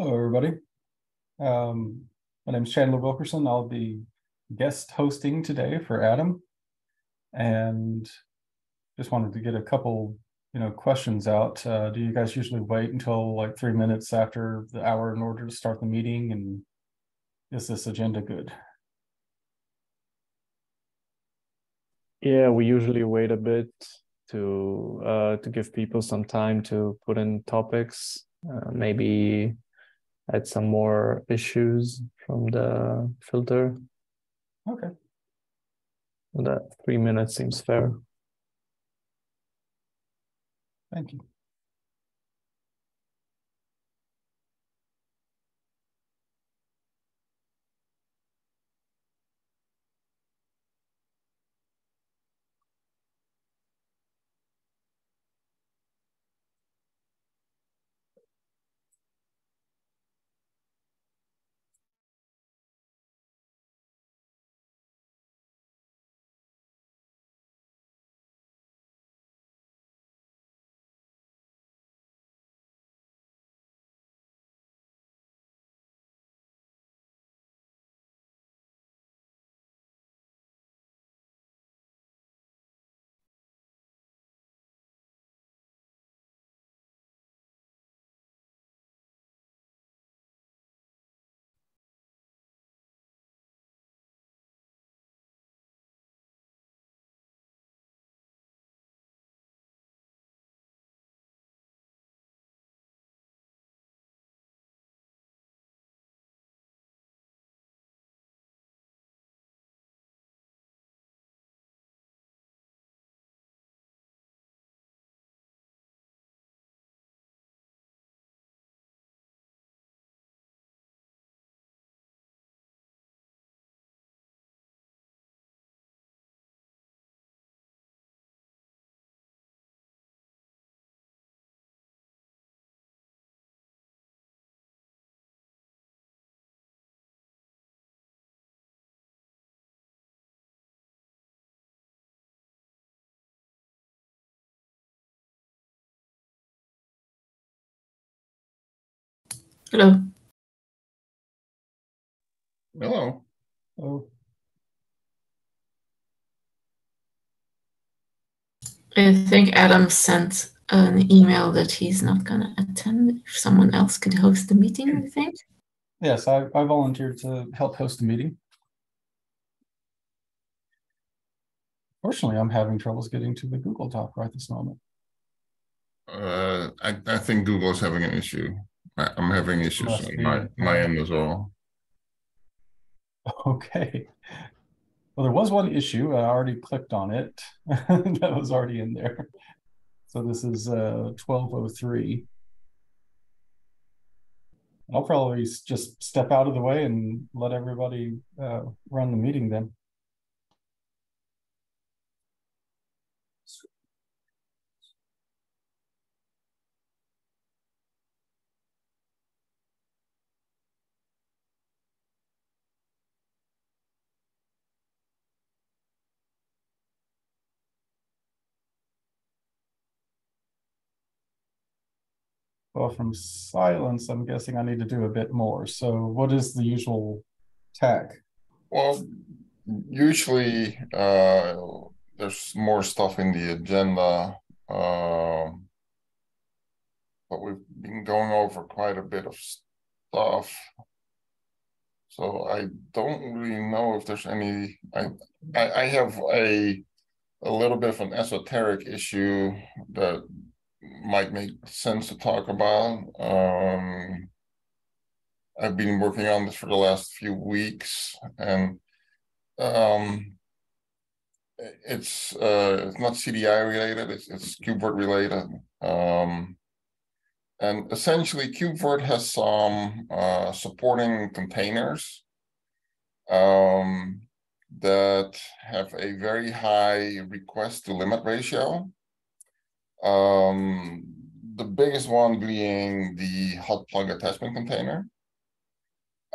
Hello, everybody. Um, my name is Chandler Wilkerson. I'll be guest hosting today for Adam. And just wanted to get a couple, you know, questions out. Uh, do you guys usually wait until like three minutes after the hour in order to start the meeting? And is this agenda good? Yeah, we usually wait a bit to uh, to give people some time to put in topics, uh, maybe add some more issues from the filter. Okay. That three minutes seems fair. Thank you. Hello. Hello. Oh, I think Adam sent an email that he's not going to attend. If someone else could host the meeting, I think. yes, I, I volunteered to help host the meeting. Fortunately, I'm having troubles getting to the Google Doc right this moment. Uh, I, I think Google's having an issue. I'm having issues on my, my end as well. Okay. Well, there was one issue. I already clicked on it. That was already in there. So this is uh twelve oh three. I'll probably just step out of the way and let everybody uh run the meeting then. Well, from silence, I'm guessing I need to do a bit more. So what is the usual tag? Well, usually uh, there's more stuff in the agenda. Um, but we've been going over quite a bit of stuff. So I don't really know if there's any. I I, I have a a little bit of an esoteric issue that might make sense to talk about. Um, I've been working on this for the last few weeks, and um, it's uh, it's not CDI related. It's it's KubeVirt related. Um, and essentially, KubeVirt has some uh, supporting containers um, that have a very high request to limit ratio. Um, the biggest one being the hot plug attachment container.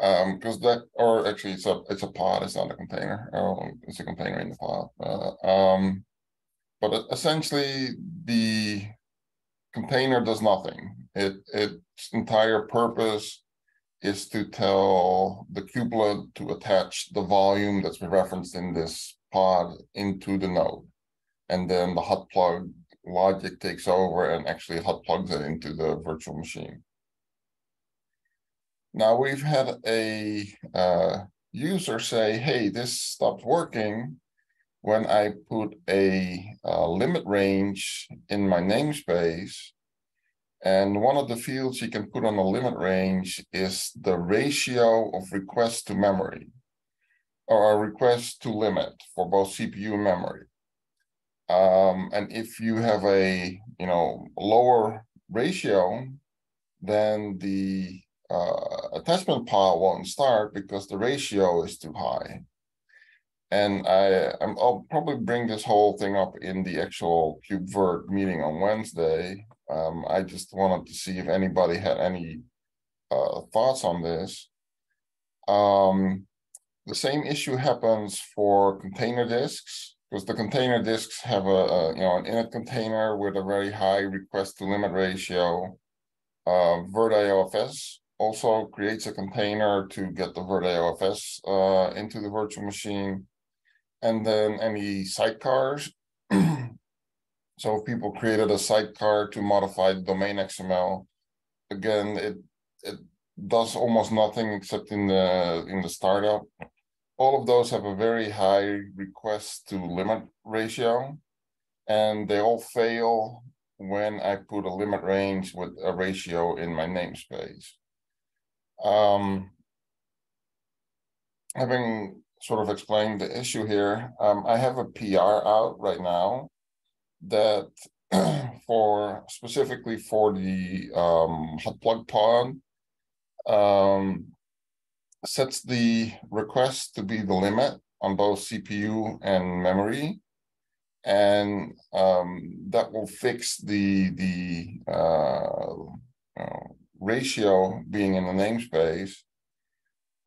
Um, because that, or actually, it's a it's a pod. It's not a container. Oh, it's a container in the pod. Uh, um, but essentially, the container does nothing. It its entire purpose is to tell the kubelet to attach the volume that's been referenced in this pod into the node. And then the hot plug logic takes over and actually hot plugs it into the virtual machine. Now we've had a uh, user say, hey, this stopped working when I put a uh, limit range in my namespace. And one of the fields you can put on the limit range is the ratio of request to memory or a request to limit for both CPU and memory. Um, and if you have a you know lower ratio, then the uh, attachment pod won't start because the ratio is too high. And I, i will probably bring this whole thing up in the actual KubeVirt meeting on Wednesday. Um, I just wanted to see if anybody had any uh, thoughts on this. Um, the same issue happens for container disks because the container disks have a, a, you know an init container with a very high request to limit ratio. Uh, VirtIOFS also creates a container to get the VirtIOFS uh, into the virtual machine, and then any sidecars. so if people created a sidecar to modify domain XML, again it it does almost nothing except in the in the startup all of those have a very high request to limit ratio, and they all fail when I put a limit range with a ratio in my namespace. Um, having sort of explained the issue here, um, I have a PR out right now that for specifically for the um, hot plug pod, um, sets the request to be the limit on both CPU and memory. And um, that will fix the, the uh, uh, ratio being in the namespace.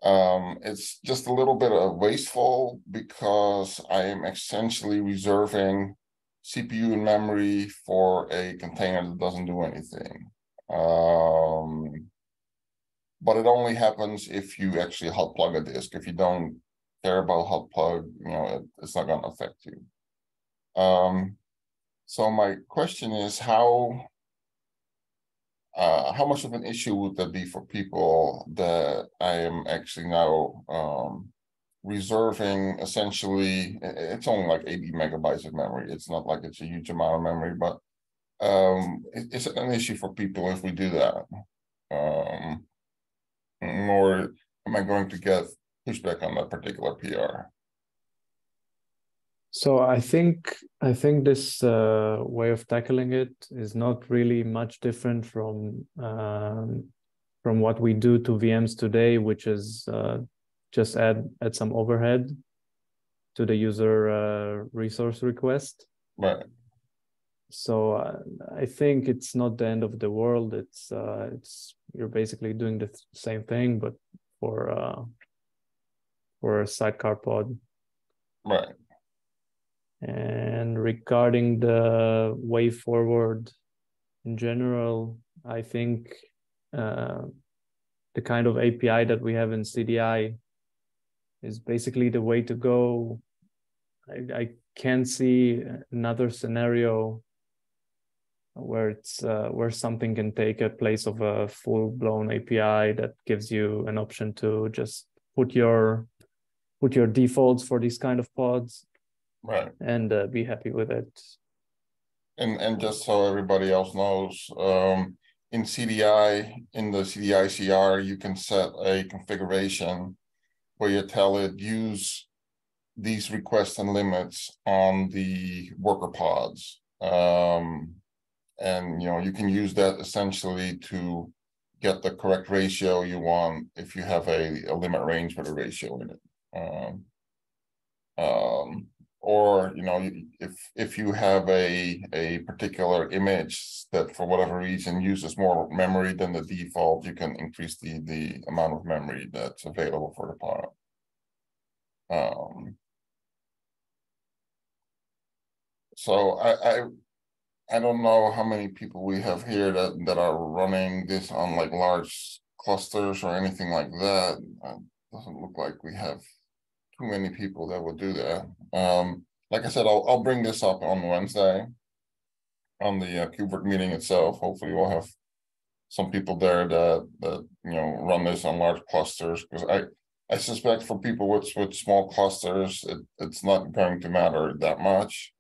Um, it's just a little bit of wasteful because I am essentially reserving CPU and memory for a container that doesn't do anything. Um, but it only happens if you actually hot plug a disk. If you don't care about hot plug, you know, it, it's not going to affect you. Um, so my question is how uh, how much of an issue would that be for people that I am actually now um, reserving essentially it's only like 80 megabytes of memory. It's not like it's a huge amount of memory, but um, it, it's an issue for people if we do that. Um, or am I going to get pushback on that particular PR? So I think I think this uh, way of tackling it is not really much different from um, from what we do to VMs today, which is uh, just add add some overhead to the user uh, resource request. Right so uh, I think it's not the end of the world. It's uh, it's you're basically doing the same thing, but for uh, for a sidecar pod. Right. And regarding the way forward in general, I think uh, the kind of API that we have in CDI is basically the way to go. I, I can't see another scenario where it's uh, where something can take a place of a full blown API that gives you an option to just put your put your defaults for these kind of pods, right, and uh, be happy with it. And and just so everybody else knows, um, in CDI in the CDI CR, you can set a configuration where you tell it use these requests and limits on the worker pods. Um, and you know you can use that essentially to get the correct ratio you want if you have a, a limit range with a ratio in it. Um, um, or you know if if you have a a particular image that for whatever reason uses more memory than the default you can increase the the amount of memory that's available for the pod um, so I, I I don't know how many people we have here that that are running this on like large clusters or anything like that, uh, doesn't look like we have too many people that will do that. Um, like I said, I'll, I'll bring this up on Wednesday on the uh, meeting itself. Hopefully we'll have some people there that, that, you know, run this on large clusters, because I, I suspect for people with, with small clusters, it, it's not going to matter that much.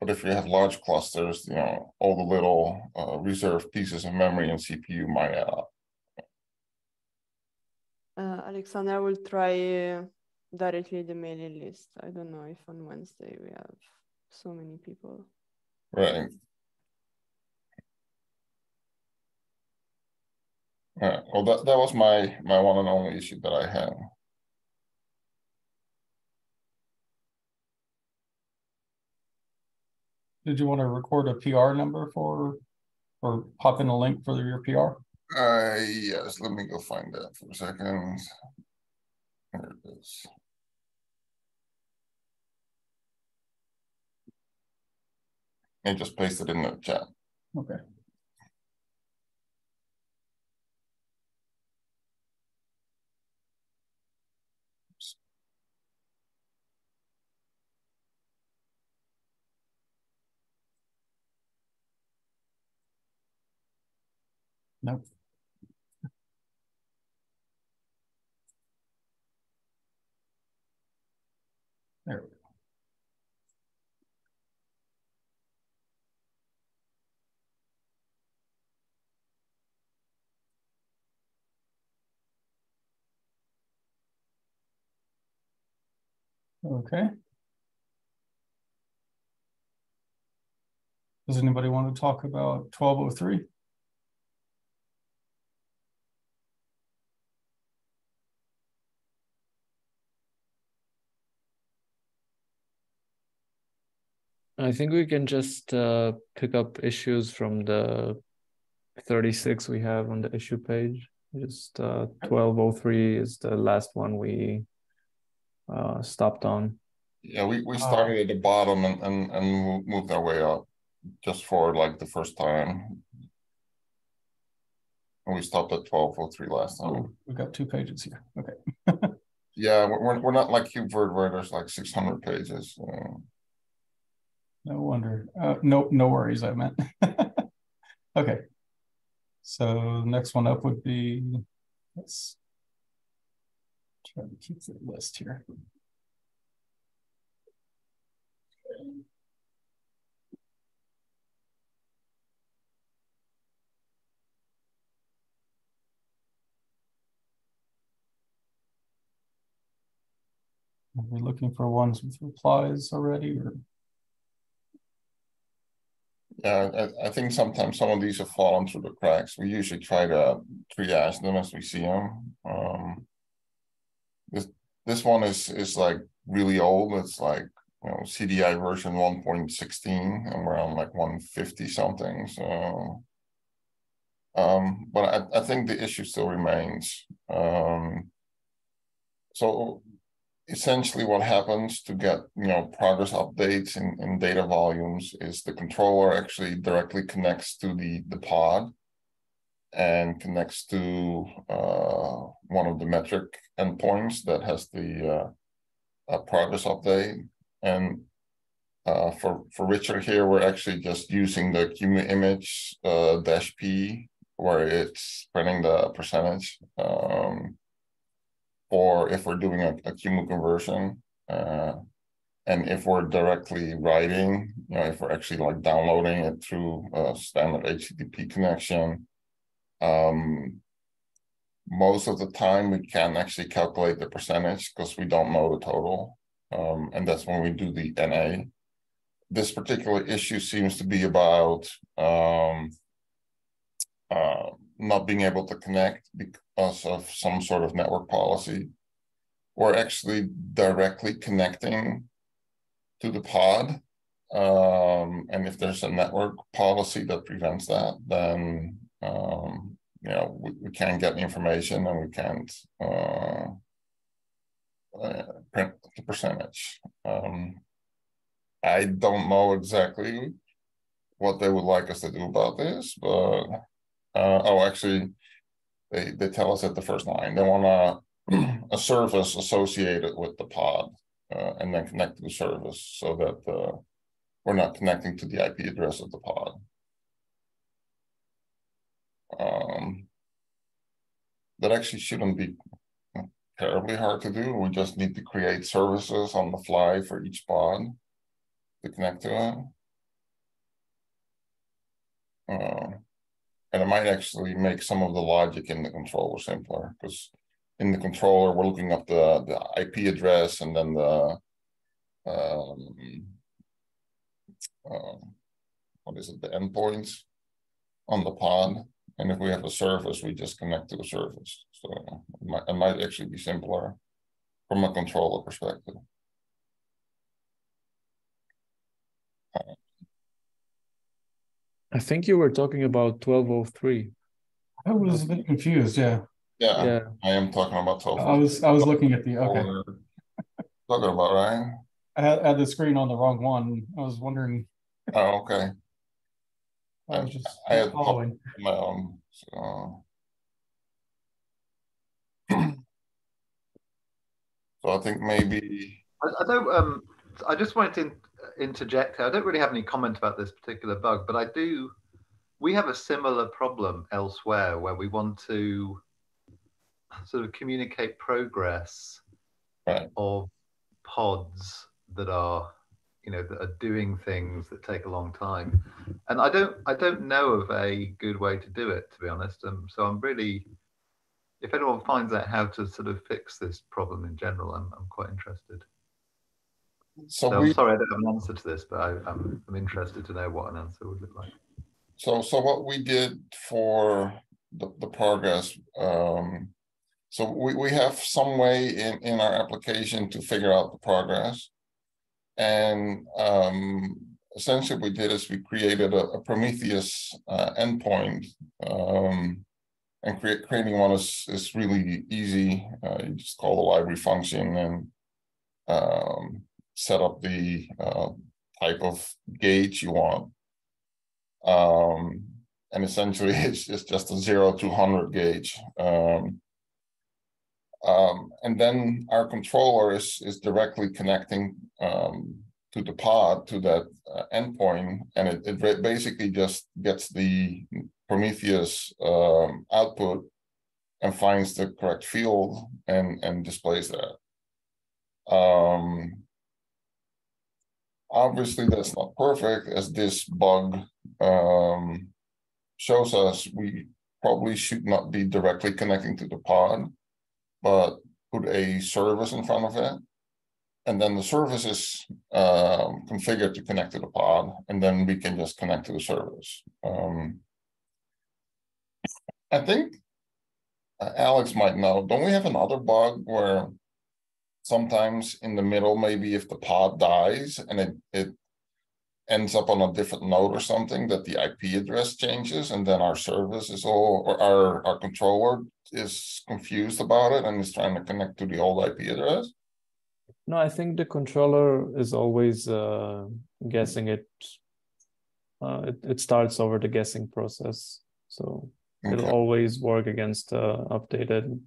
But if you have large clusters, you know, all the little uh, reserved pieces of memory and CPU might add up. Uh, Alexander, I will try uh, directly the mailing list. I don't know if on Wednesday we have so many people. Right. Yeah, well, that, that was my, my one and only issue that I had. Did you want to record a PR number for, or pop in a link for your PR? Uh, yes, let me go find that for a second. There it is. I just paste it in the chat. Okay. There we go. Okay. Does anybody want to talk about 1203? I think we can just uh, pick up issues from the 36 we have on the issue page. Just uh, 1203 is the last one we uh, stopped on. Yeah, we, we started at the bottom and, and, and moved our way up just for like the first time. And we stopped at 1203 last time. Oh, we've got two pages here. Okay. Yeah, we're, we're- we're not like KubeVirt where there's like 600 pages. uh, No wonder. Uh, no, no worries, I meant. Okay. So next one up would be, let's try to keep the list here. Are we looking for ones with replies already or? Yeah, I, I think sometimes some of these have fallen through the cracks. We usually try to triage them as we see them. Um, this this one is is like really old. It's like you know CDI version one point sixteen, and we're on like one fifty something. So, um, but I, I think the issue still remains. Um, so essentially what happens to get you know progress updates in, in data volumes is the controller actually directly connects to the the pod and connects to uh, one of the metric endpoints that has the uh, uh, progress update. And uh, for for Richard here we're actually just using the QEMU image uh, dash p where it's printing the percentage um, or if we're doing a, a conversion. Uh, and if we're directly writing, you know, if we're actually like downloading it through a standard HTTP connection, um, most of the time we can actually calculate the percentage because we don't know the total. Um, and that's when we do the NA. This particular issue seems to be about um, uh, not being able to connect because of some sort of network policy. We're actually directly connecting to the pod. Um, and if there's a network policy that prevents that, then um, you know we, we can't get information and we can't uh, uh, print the percentage. Um, I don't know exactly what they would like us to do about this, but uh, oh, actually, they they tell us at the first line they want a a service associated with the pod, uh, and then connect to the service so that uh, we're not connecting to the IP address of the pod. Um, that actually shouldn't be terribly hard to do. We just need to create services on the fly for each pod to connect to it. Uh, and it might actually make some of the logic in the controller simpler because in the controller we're looking up the, the IP address and then the um, uh, what is it the endpoints on the pod. And if we have a service we just connect to the service so it might, it might actually be simpler from a controller perspective I think you were talking about 1203. I was a bit confused, yeah. yeah, Yeah. I am talking about 12. I was, I was looking at the, okay. Talking about, right? I had, had the screen on the wrong one. I was wondering, Oh, okay. I was just I had- following. My own, so. So I think maybe, I, I don't. Um, I just wanted to in- interject. here. I don't really have any comment about this particular bug, but I do. We have a similar problem elsewhere where we want to sort of communicate progress Right. of pods that are, you know, that are doing things that take a long time, and I don't. I don't know of a good way to do it, to be honest. Um, so I'm really. If anyone finds out how to sort of fix this problem in general, I'm, I'm quite interested. So So we, I'm sorry I don't have an answer to this, but I, I'm, I'm interested to know what an answer would look like. so, so what we did for the, the progress, um. So we, we have some way in, in our application to figure out the progress. And, um, essentially what we did is we created a, a Prometheus, uh, endpoint, um. And create, creating one is, is really easy, uh, you just call the library function and. Um, set up the, uh, type of gauge you want. Um, and essentially it's, it's just a zero to hundred gauge, um. Um, and then our controller is, is directly connecting, um, to the pod, to that uh, endpoint, and it, it basically just gets the Prometheus, um, output and finds the correct field and, and displays that. Um, obviously, that's not perfect, as this bug, um, shows us, we probably should not be directly connecting to the pod, but put a service in front of it. And then the service is um, configured to connect to the pod, and then we can just connect to the service. Um, I think uh, Alex might know. Don't we have another bug where sometimes in the middle, maybe if the pod dies and it it ends up on a different node or something, that the IP address changes, and then our service is all or our our controller is confused about it and is trying to connect to the old IP address. No, I think the controller is always uh, guessing it. Uh, it. It starts over the guessing process, so it'll always work against uh, updated.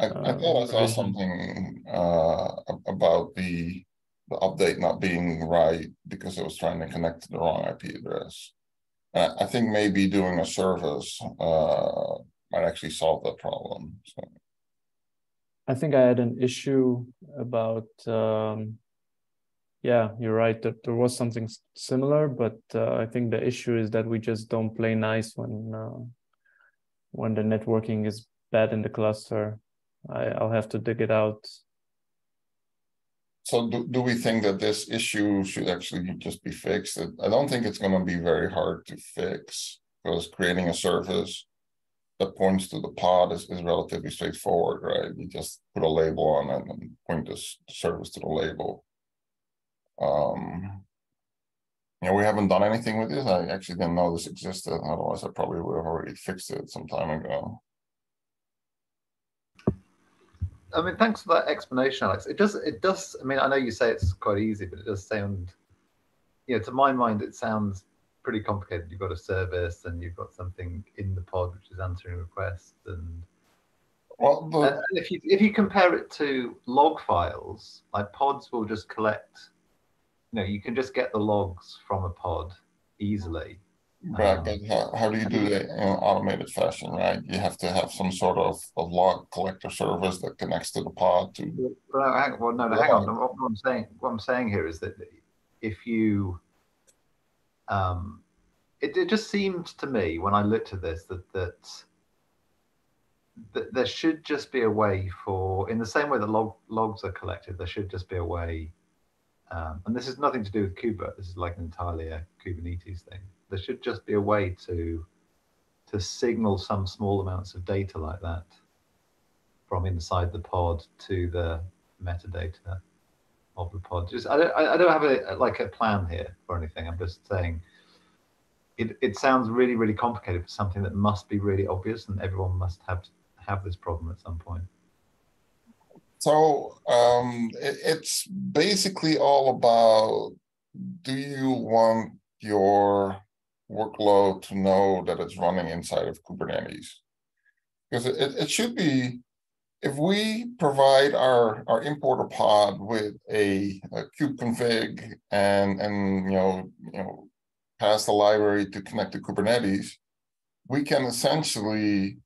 I, I Uh, thought I saw something uh about the the update not being right because it was trying to connect to the wrong IP address. And I, I think maybe doing a service uh might actually solve that problem. So I think I had an issue about. Um, yeah, you're right. That there was something similar, but uh, I think the issue is that we just don't play nice when uh, when the networking is bad in the cluster. I, I'll have to dig it out. so do, do we think that this issue should actually just be fixed? I don't think it's gonna be very hard to fix because creating a service that points to the pod is, is relatively straightforward, right? You just put a label on it and point this service to the label. Um. You know, we haven't done anything with this. I actually didn't know this existed. Otherwise, I probably would have already fixed it some time ago. I mean, thanks for that explanation, Alex. It does, it does. I mean, I know you say it's quite easy, but it does sound, you know, to my mind, it sounds pretty complicated. You've got a service and you've got something in the pod which is answering requests and Well, the, and if you if you compare it to log files, like pods will just collect, you know, you can just get the logs from a pod easily. Right, um, but how, how do you do that in an automated fashion, right? You have to have some sort of, of log collector service that connects to the pod to, Well, no, hang, well, no, no, hang on. What, what I'm saying, what I'm saying here is that if you, um, it, it just seemed to me when I looked at this that that that there should just be a way for, in the same way that log, logs are collected, there should just be a way. Um, and this is nothing to do with Kuba. This is like an entirely a Kubernetes thing. There should just be a way to to signal some small amounts of data like that from inside the pod to the metadata of the pod. Just I don't I don't have a like a plan here or anything. I'm just saying it, it sounds really really complicated for something that must be really obvious and everyone must have have this problem at some point. So um, it, it's basically all about do you want your workload to know that it's running inside of Kubernetes? Because it, it, should be, if we provide our, our importer pod with a, a kubeconfig and, and, you know, you know, pass the library to connect to Kubernetes, we can essentially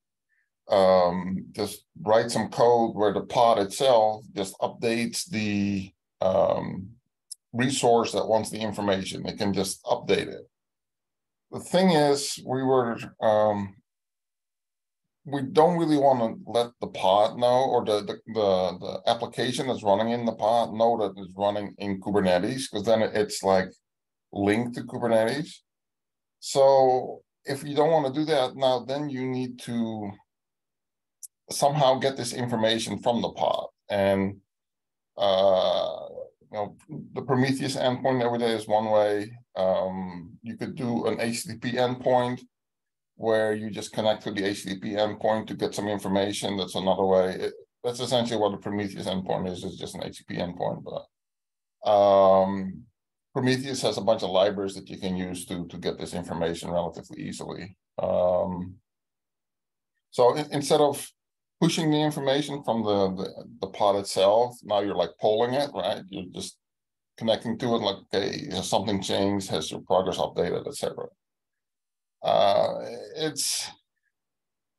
um, just write some code where the pod itself just updates the um, resource that wants the information. It can just update it. The thing is, we were um, we don't really want to let the pod know or the, the the the application that's running in the pod know that it's running in Kubernetes because then it's like linked to Kubernetes. So if you don't want to do that now, then you need to somehow get this information from the pod and uh you know the prometheus endpoint every day is one way um you could do an http endpoint where you just connect to the http endpoint to get some information that's another way it, that's essentially what the prometheus endpoint is It's just an http endpoint but um prometheus has a bunch of libraries that you can use to to get this information relatively easily um so in, instead of pushing the information from the, the, the pod itself. Now you're like polling it, right? You're just connecting to it like, okay, has something changed? Has your progress updated, etc. Uh, it's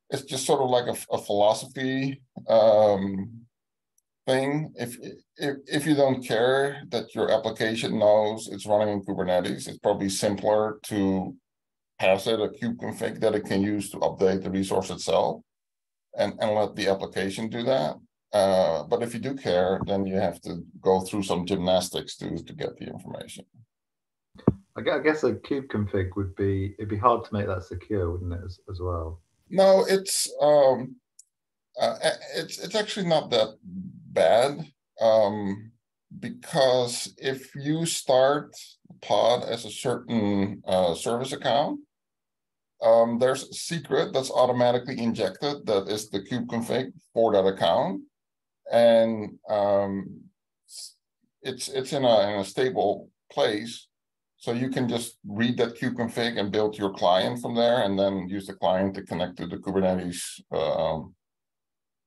it's just sort of like a, a philosophy um, thing. If, if if you don't care that your application knows it's running in Kubernetes, it's probably simpler to pass it a kubeconfig that it can use to update the resource itself and, and let the application do that. Uh, but if you do care, then you have to go through some gymnastics to, to get the information. I guess a kube config would be it'd be hard to make that secure, wouldn't it, as, as well? No, it's um, uh, it's it's actually not that bad um, because if you start pod as a certain uh, service account, um, there's a secret that's automatically injected that is the kube config for that account, and um, it's it's in a in a stable place. So you can just read that kube config and build your client from there, and then use the client to connect to the Kubernetes um,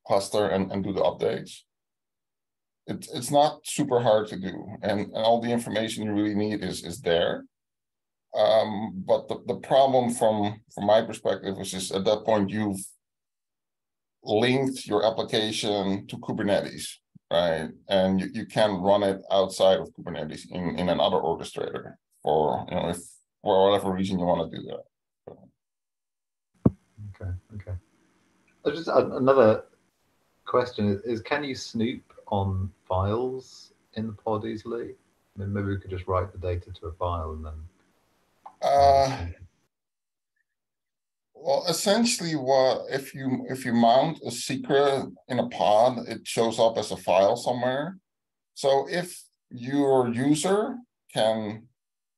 cluster and, and do the updates. It's it's not super hard to do, and, and all the information you really need is is there. Um, but the, the problem from from my perspective is just at that point you've linked your application to Kubernetes, right? And you, you can run it outside of Kubernetes in, in another orchestrator for you know if for whatever reason you want to do that. Okay, okay. Uh, Just another question is, is can you snoop on files in the pod easily? I mean, maybe we could just write the data to a file and then. Uh, well, essentially, what if you if you mount a secret in a pod, it shows up as a file somewhere. So if your user can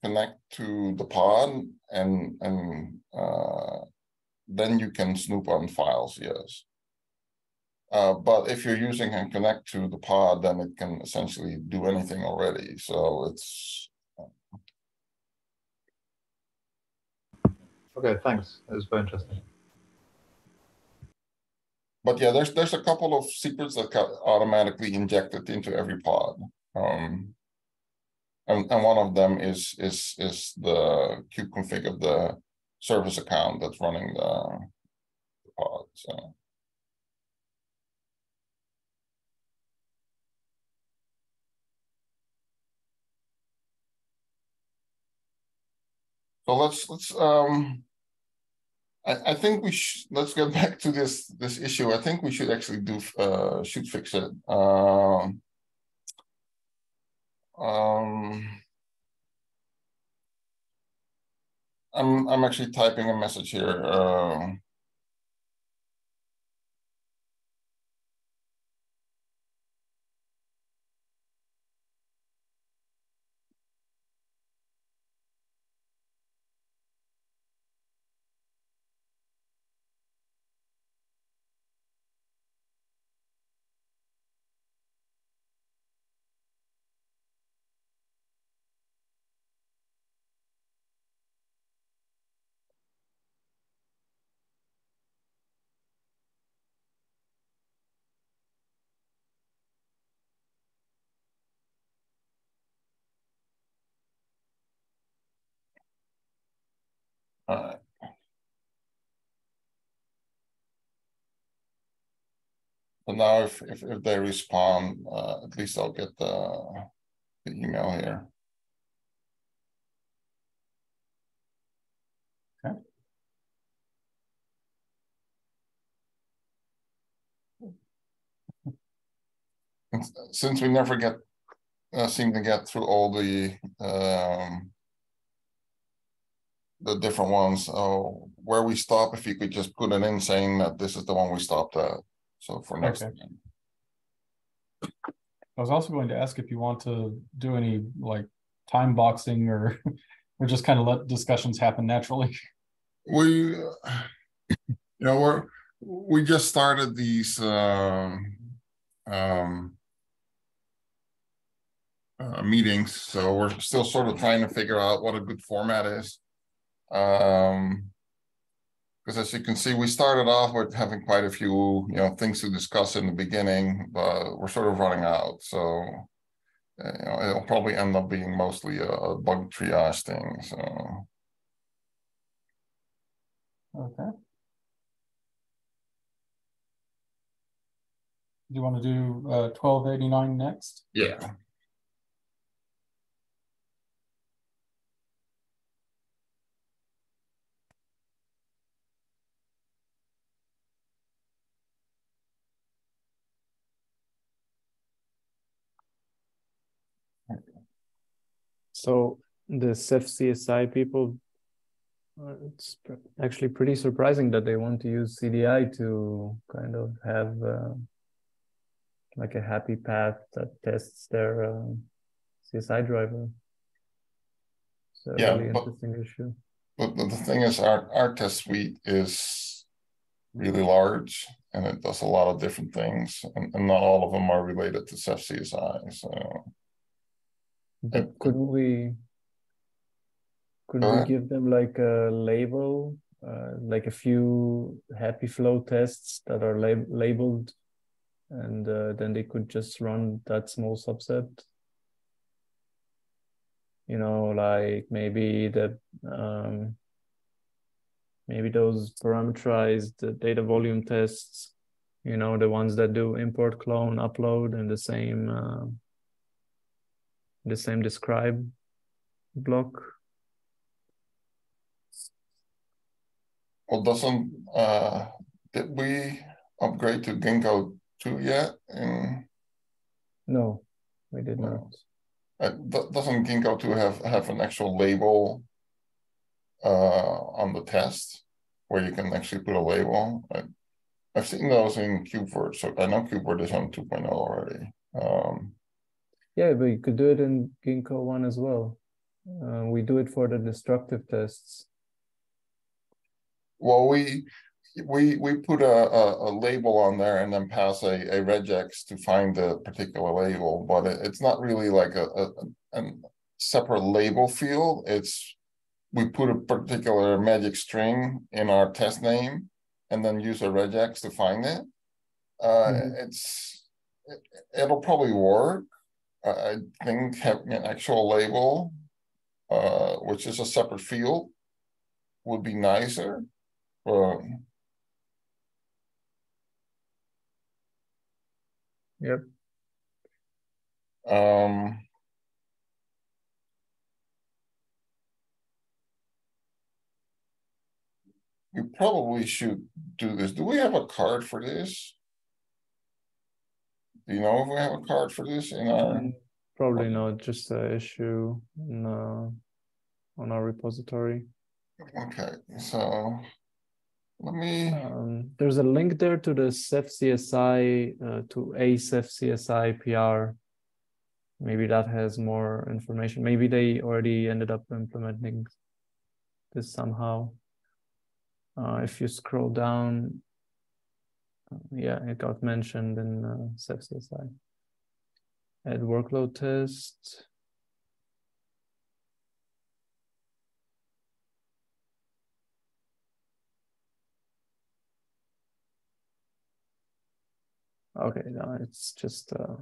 connect to the pod and and uh, then you can snoop on files, yes. Uh, but if you're using and connect to the pod, then it can essentially do anything already. So it's Okay, thanks. It was very interesting. But yeah, there's there's a couple of secrets that got automatically injected into every pod. Um, and, and one of them is is is the kubeconfig of the service account that's running the, pod. So so let's let's um I, I think we should let's get back to this this issue. I think we should actually do uh should fix it. Um um I'm I'm actually typing a message here. Uh, so now if, if if they respond, uh, at least I'll get the the email here. Okay. Since we never get uh, seem to get through all the um the different ones, oh, where we stop, if you could just put it in saying that this is the one we stopped at. So for next Okay. time. I was also going to ask if you want to do any like time boxing or or just kind of let discussions happen naturally. We, uh, you know, we're, we just started these, um, um, uh, meetings, so we're still sort of trying to figure out what a good format is. Um, because as you can see, we started off with having quite a few, you know, things to discuss in the beginning, but we're sort of running out, so. uh, You know, it'll probably end up being mostly a a bug triage thing, so. Okay. Do you want to do uh twelve eighty-nine next? Yeah. So the Ceph CSI people, uh, it's actually pretty surprising that they want to use CDI to kind of have uh, like a happy path that tests their uh, CSI driver. A Yeah, really but- interesting issue. But, but the thing is, our, our test suite is really large and it does a lot of different things and, and not all of them are related to Ceph CSI, so. But couldn't we couldn't Go we give them like a label, uh, like a few happy flow tests that are lab- labeled, and uh, then they could just run that small subset? You know, like maybe the um, maybe those parameterized data volume tests, you know, the ones that do import, clone, upload, and the same. The same describe block. Well, doesn't, uh, did we upgrade to Ginkgo two yet? And, No, we did No. not. uh, doesn't Ginkgo two have, have an actual label? Uh, on the test where you can actually put a label? I, I've seen those in KubeVirt, so I know KubeVirt is on two oh already. Um, Yeah, but you could do it in Ginkgo one as well. Uh, we do it for the destructive tests. Well, we we we put a, a, a label on there and then pass a, a regex to find the particular label, but it, it's not really like a, a, a separate label field. It's we put a particular magic string in our test name and then use a regex to find it. Uh, Mhm. It's, it, it'll probably work. I, think having an actual label, uh, which is a separate field, would be nicer. Um, Yep. Um. We probably should do this. Do we have a card for this? Do you know if we have a card for this in our, Mm, Probably not just a issue in, uh, on our repository. okay, so. Let me, Um, there's a link there to the Ceph CSI, uh, to a Ceph CSI PR. Maybe that has more information. Maybe they already ended up implementing this somehow. Uh, if you scroll down, yeah, it got mentioned in uh, Ceph CSI. Add workload test. Okay, no, it's just uh,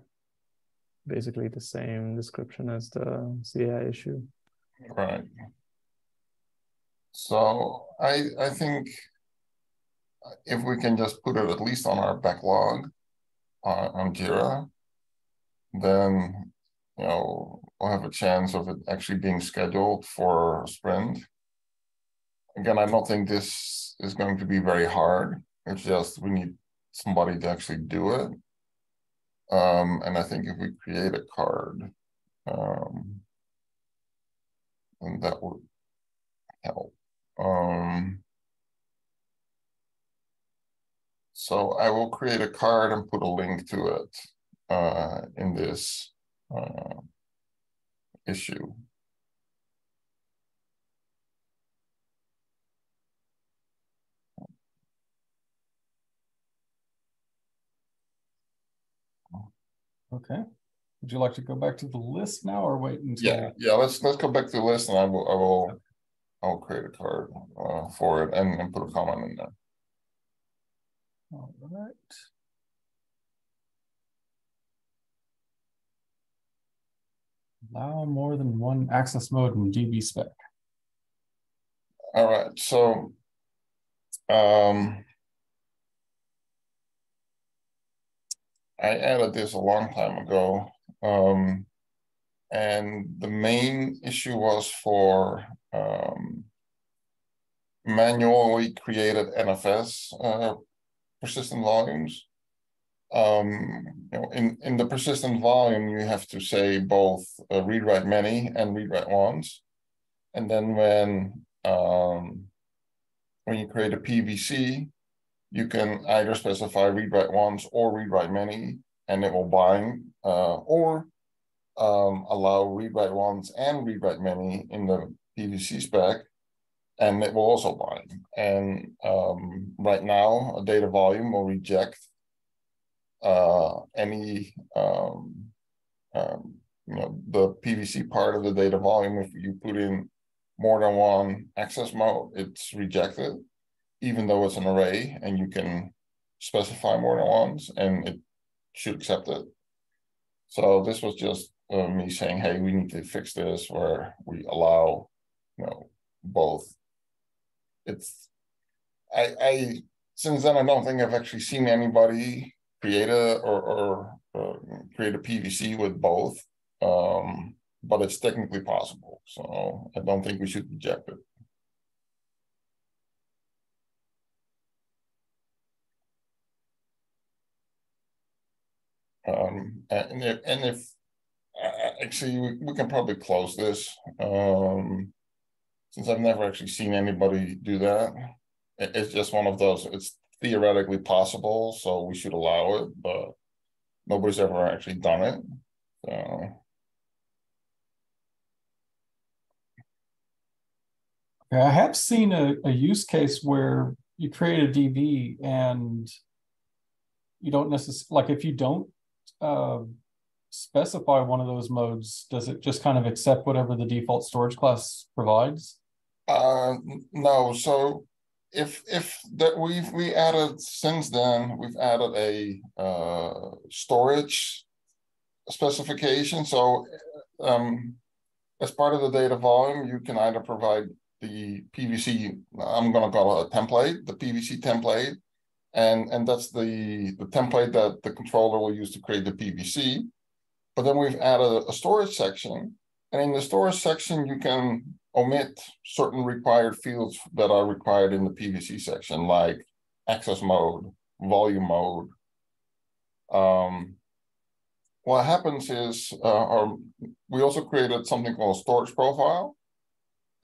basically the same description as the CI issue. right. So I, I think. If we can just put it at least on our backlog, on, on Jira. Then, you know, we'll have a chance of it actually being scheduled for sprint. Again, I don't think this is going to be very hard. It's just we need somebody to actually do it. Um, and I think if we create a card, um, and that would help. Um, so I will create a card and put a link to it uh, in this uh, issue. Okay. Would you like to go back to the list now or wait until? Yeah, yeah. Let's let's go back to the list, and I will I will I'll create a card uh, for it and, and put a comment in there. All right. Allow more than one access mode in DV spec. All right, so um I added this a long time ago. Um and the main issue was for um manually created NFS uh persistent volumes. Um, you know, in, in the persistent volume, you have to say both uh, read write many and read write once. And then when um, when you create a PVC, you can either specify read write once or read write many, and it will bind, uh, or um, allow read write once and read write many in the PVC spec, and it will also bind. And um, right now, a data volume will reject uh, any um, um, you know the PVC part of the data volume. If you put in more than one access mode, it's rejected, even though it's an array and you can specify more than once, and it should accept it. So this was just uh, me saying, hey, we need to fix this where we allow, you know, both. It's I I since then I don't think I've actually seen anybody create a or or create a PVC with both. Um, but it's technically possible, so I don't think we should reject it. Um, and if, and if uh, actually we, we can probably close this um, since I've never actually seen anybody do that. It's just one of those. It's theoretically possible, so we should allow it, but nobody's ever actually done it. So Yeah, I have seen a, a use case where you create a DV and you don't necessarily, like if you don't uh, specify one of those modes, does it just kind of accept whatever the default storage class provides? Uh, no, so if, if that we've, we added, since then, we've added a, uh, storage specification, so, um, as part of the data volume, you can either provide the PVC, I'm gonna call it a template, the PVC template. And, and that's the, the template that the controller will use to create the PVC. But then we've added a storage section, and in the storage section, you can omit certain required fields that are required in the PVC section, like access mode, volume mode. Um, what happens is, uh, our, we also created something called a storage profile.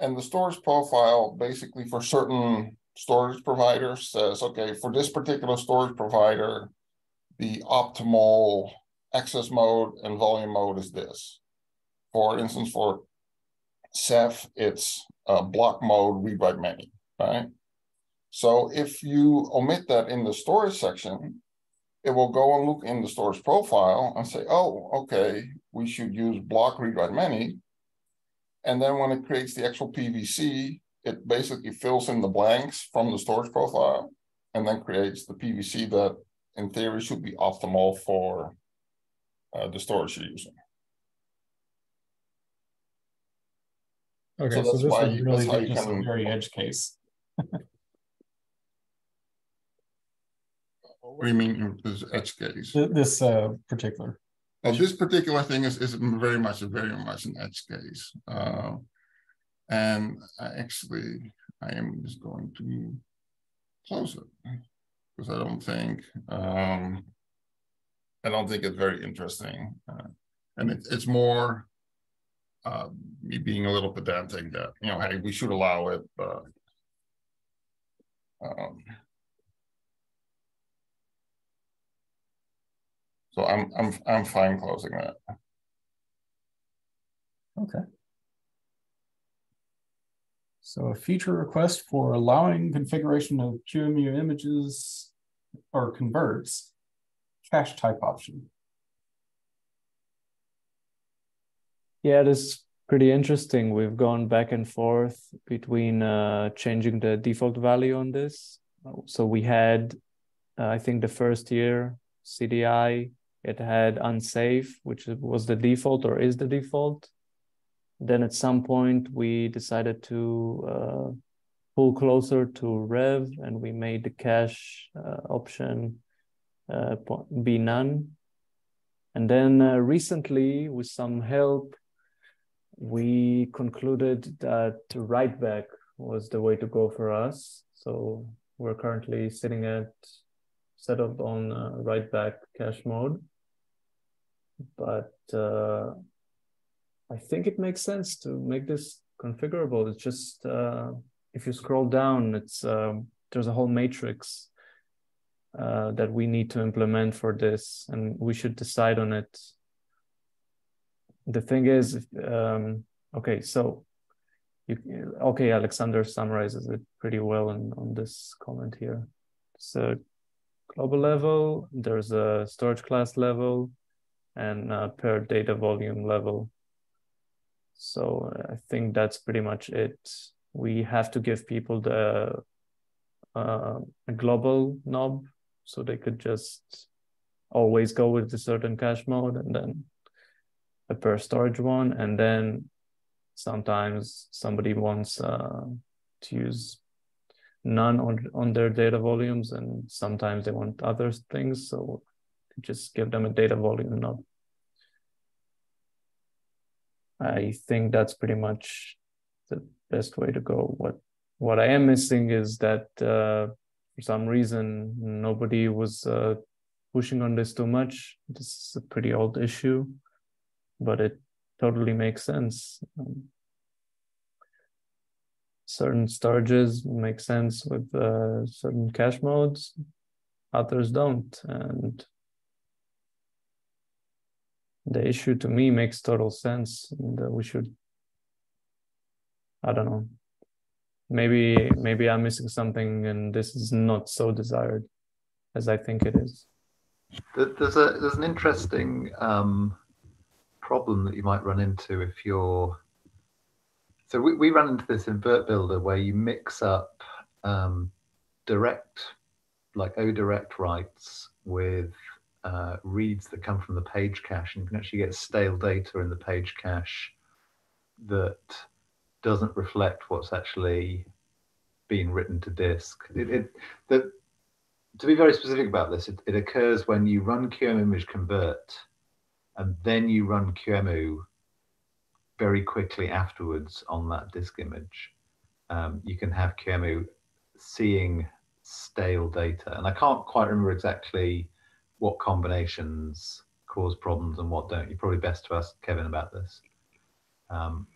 And the storage profile basically for certain storage providers says, okay, for this particular storage provider, the optimal access mode and volume mode is this. For instance, for Ceph, it's uh, block mode, read many, right? So if you omit that in the storage section, it will go and look in the storage profile and say, oh, okay, we should use block read write many. And then when it creates the actual PVC, it basically fills in the blanks from the storage profile and then creates the PVC that in theory should be optimal for uh, the storage you're using. Okay, So so this why would you- really that's how just a very edge case. What do you mean this edge case? This uh particular. Well, this particular thing is, is very much, very much an edge case. Uh, and I actually, I am just going to close it. Because I don't think, um, I don't think it's very interesting. Uh, and it, it's more uh, me being a little pedantic that, you know, hey, we should allow it, but um, so I'm, I'm, I'm fine closing that. Okay. So a feature request for allowing configuration of QEMU images or converts cache type option. Yeah, it is pretty interesting. We've gone back and forth between uh, changing the default value on this. So we had, uh, I think, the first year CDI, it had unsafe, which was the default or is the default. Then at some point we decided to uh, pull closer to RHEV, and we made the cache uh, option uh, be none. And then uh, recently, with some help, we concluded that write back was the way to go for us. So we're currently sitting at set up on uh, write back cache mode. But uh, I think it makes sense to make this configurable. It's just uh, if you scroll down, it's um, there's a whole matrix uh, that we need to implement for this, and we should decide on it the thing is, um, okay, so you, okay, Alexander summarizes it pretty well in, on this comment here. So global level, there's a storage class level and a per data volume level. So I think that's pretty much it. We have to give people the uh, a global knob so they could just always go with a certain cache mode and then a per storage one and then sometimes somebody wants uh, to use none on, on their data volumes and sometimes they want other things so just give them a data volume knob i think that's pretty much the best way to go. What what i am missing is that uh, for some reason nobody was uh, pushing on this too much. This is a pretty old issue but it totally makes sense. Um, certain storages make sense with uh, certain cache modes, others don't. And the issue to me makes total sense. Uh, we should, I don't know, maybe maybe I'm missing something, and this is not so desired as I think it is. There's a there's an interesting um, problem that you might run into if you're So we, we run into this in virt-builder where you mix up um, direct, like O direct writes with uh, reads that come from the page cache, and you can actually get stale data in the page cache that doesn't reflect what's actually being written to disk. It, it the, to be very specific about this, it, it occurs when you run QM image convert and then you run QEMU very quickly afterwards on that disk image. Um, you can have QEMU seeing stale data. And I can't quite remember exactly what combinations cause problems and what don't. You're probably best to ask Kevin about this. Um,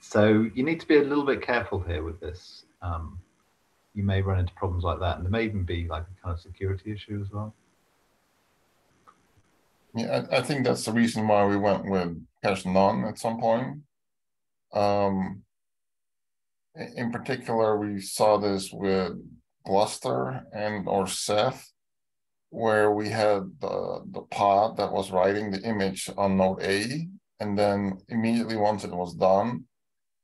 so you need to be a little bit careful here with this. Um, you may run into problems like that, and there may even be like a kind of security issue as well. Yeah, I, I think that's the reason why we went with cache none at some point. Um, in particular, we saw this with Gluster and or Ceph, where we had the, the pod that was writing the image on node A, and then immediately once it was done,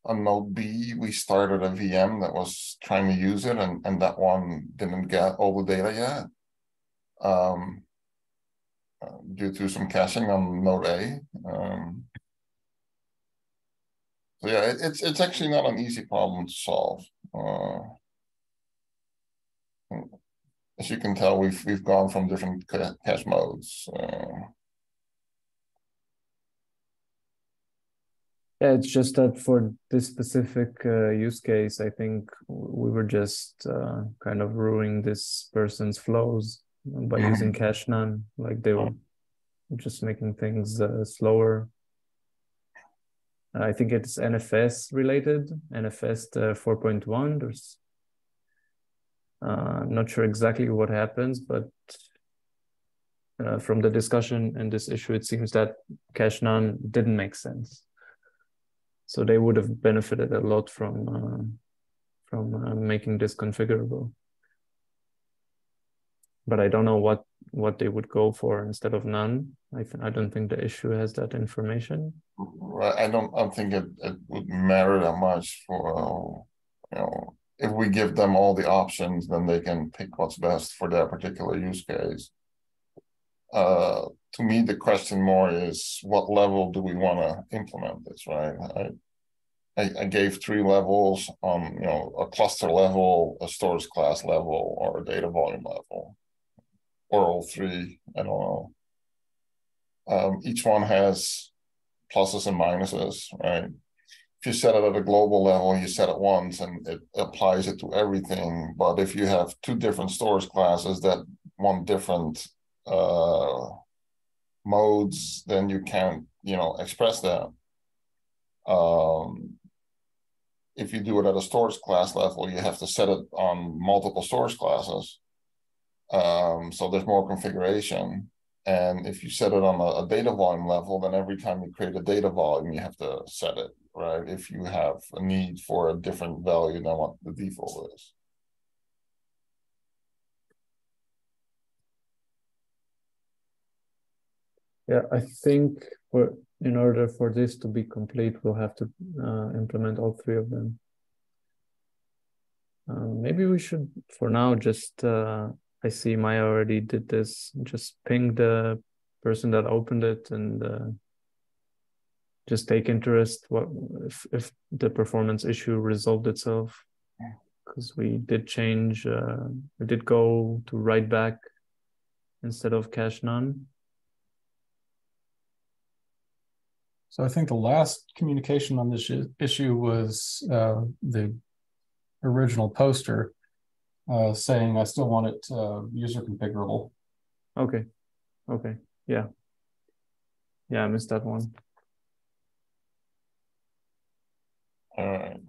on node B, we started a VM that was trying to use it, and, and that one didn't get all the data yet. Um, due to some caching on node A. Um, so yeah, it, it's it's actually not an easy problem to solve. Uh, as you can tell, we've we've gone from different cache modes. Uh, Yeah, it's just that for this specific uh, use case, I think we were just uh, kind of ruining this person's flows by using cache none. Like they were just making things uh, slower. I think it's NFS related, NFS uh, 4.1. There's uh, not sure exactly what happens, but uh, from the discussion in this issue, it seems that cache none didn't make sense so they would have benefited a lot from uh, from uh, making this configurable but i don't know what what they would go for instead of none. I th- i don't think the issue has that information. I don't i think it, it would matter that much for uh, you know if we give them all the options then they can pick what's best for their particular use case. Uh, to me, the question more is what level do we want to implement this, right? I, I, I, gave three levels on, you know, a cluster level, a storage class level, or a data volume level, or all three. I don't know. Um, each one has pluses and minuses, right? If you set it at a global level, you set it once and it applies it to everything. But if you have two different storage classes that want different uh, modes, then you can't, you know, express that. Um, if you do it at a storage class level, you have to set it on multiple storage classes. Um, so there's more configuration. And if you set it on a, a, data volume level, then every time you create a data volume, you have to set it, right? If you have a need for a different value than what the default is. Yeah, I think for in order for this to be complete, we'll have to uh, implement all three of them. Uh, maybe we should, for now, just uh, I see Maya already did this. Just ping the person that opened it and uh, just take interest. What if if the performance issue resolved itself? Because we did change. Uh, we did go to write back instead of cache none. So I think the last communication on this issue was uh, the original poster uh, saying I still want it uh, user configurable. Okay. Okay. Yeah. Yeah, I missed that one. All right.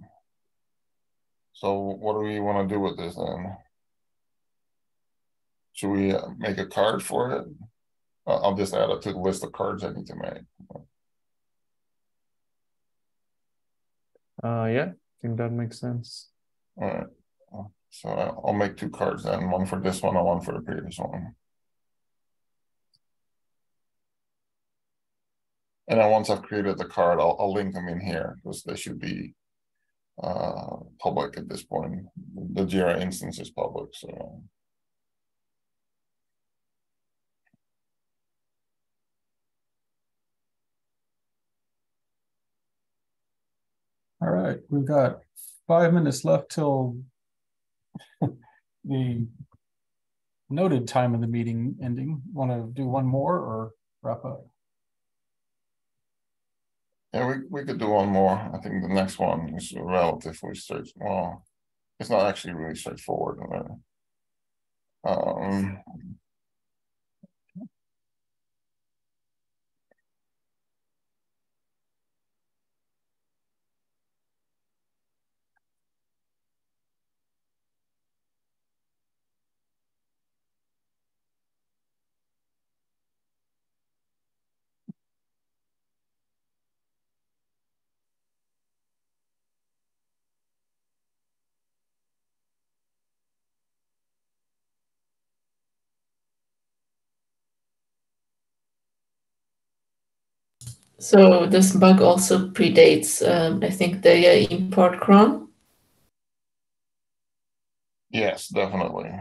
So what do we want to do with this then? Should we uh, make a card for it? I'll just add it to the list of cards I need to make. Uh, yeah, I think that makes sense. All right. So I'll make two cards then, one for this one and one for the previous one. And then once I've created the card, I'll, I'll link them in here because they should be uh, public at this point. The Jira instance is public, so. All right, we've got five minutes left till the noted time of the meeting ending. Want to do one more or wrap up? Yeah, we, we could do one more. I think the next one is relatively straight. Well, it's not actually really straightforward. Um, So this bug also predates, um, I think, the uh, import cron. yes, definitely.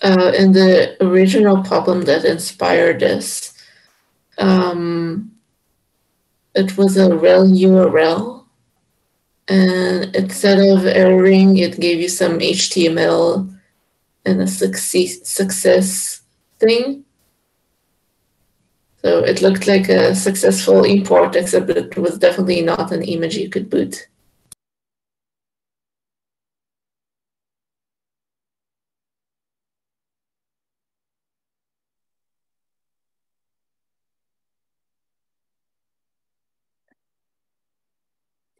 Uh, and the original problem that inspired this, um, it was a rel URL, and instead of erroring, it gave you some HTML and a success success thing. So it looked like a successful import, except it was definitely not an image you could boot.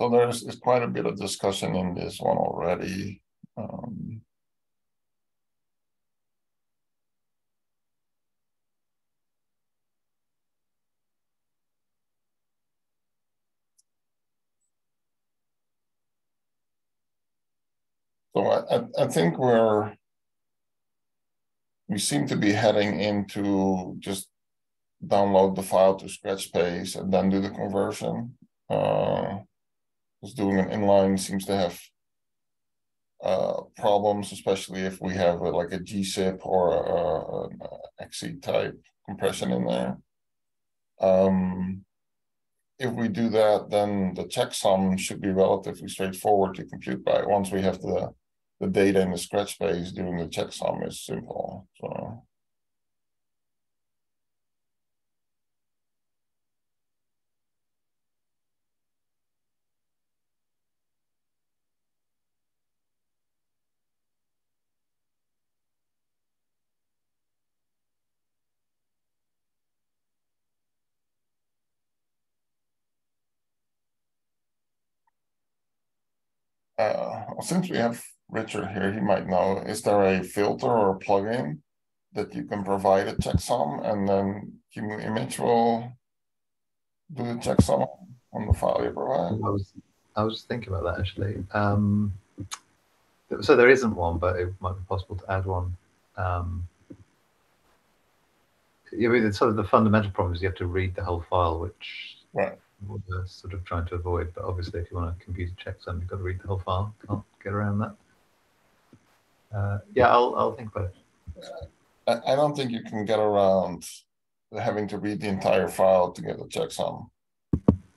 So there's, there's quite a bit of discussion in this one already. Um, So I, I, think we're we seem to be heading into just download the file to scratch space and then do the conversion. Uh, because doing an inline seems to have uh, problems, especially if we have a, like a gzip or a, a, XZ type compression in there. Um, if we do that, then the checksum should be relatively straightforward to compute by. Once we have the the data in the scratch space, doing the checksum is simple. So. Uh, since we have Richard here, he might know, is there a filter or a plugin that you can provide a checksum and then QEMU image will do the checksum on the file you provide? I was, I was thinking about that actually. Um, so there isn't one, but it might be possible to add one. Um, I mean, it's sort of the fundamental problem is you have to read the whole file, which right. we're sort of trying to avoid. But obviously, if you want to compute a checksum, you've got to read the whole file. Can't get around that. Uh, yeah, I'll I'll think about it. I, I don't think you can get around having to read the entire file to get the checksum.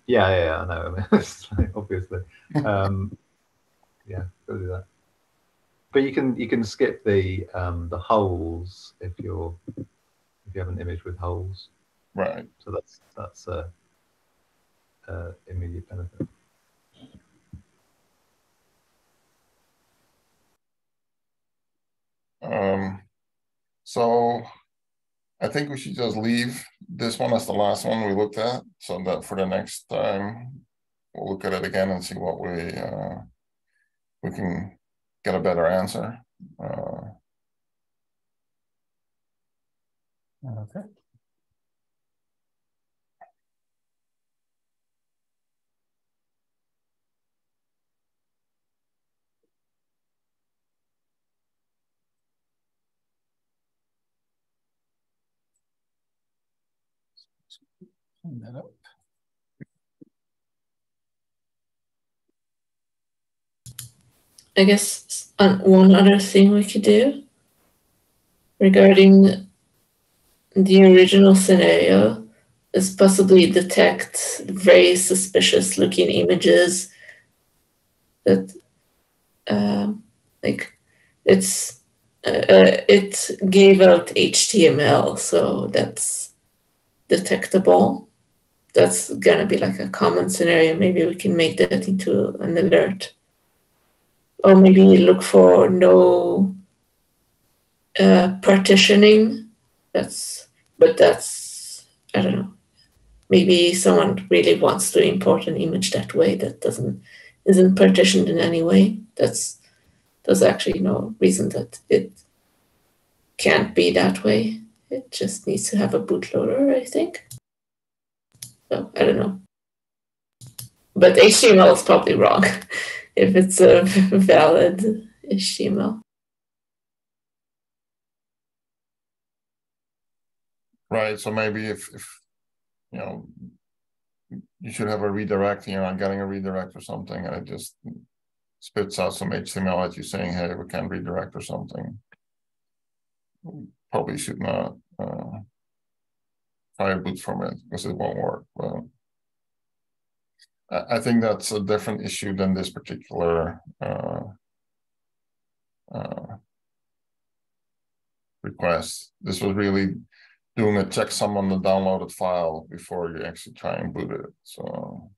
Yeah, yeah, yeah I know. I mean, obviously, um, yeah, go do that. But you can you can skip the um, the holes if you're if you have an image with holes. Right. So that's that's a, a immediate benefit. Um, so I think we should just leave this one as the last one we looked at, so that for the next time we'll look at it again and see what we uh, we can get a better answer. Uh, Okay. That up. I guess one other thing we could do regarding the original scenario is possibly detect very suspicious looking images that um, like it's uh, uh it gave out HTML so that's detectable that's gonna be like a common scenario. Maybe we can make that into an alert, or maybe look for no uh, partitioning. That's but that's I don't know. Maybe someone really wants to import an image that way that doesn't isn't partitioned in any way. That's there's actually no reason that it can't be that way. It just needs to have a bootloader, I think. So I don't know. But HTML is probably wrong if it's a valid HTML. Right, so maybe if, if, you know, you should have a redirect, you know, I'm getting a redirect or something, and it just spits out some HTML at you saying, hey, we can redirect or something. Probably should not uh, boot from it because it won't work. But I, think that's a different issue than this particular uh, uh, request. This was really doing a checksum on the downloaded file before you actually try and boot it. So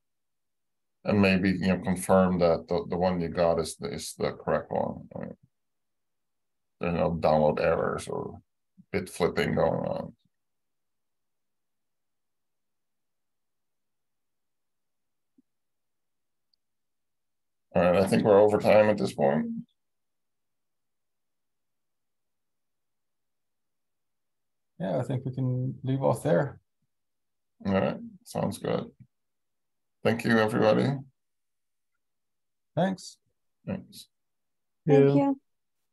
and maybe you know confirm that the, the one you got is the, is the correct one. Right? There's no download errors or bit flipping going on. All right, I think we're over time at this point. Yeah, I think we can leave off there. All right, sounds good. Thank you, everybody. Thanks. Thanks. Thank Yeah. you.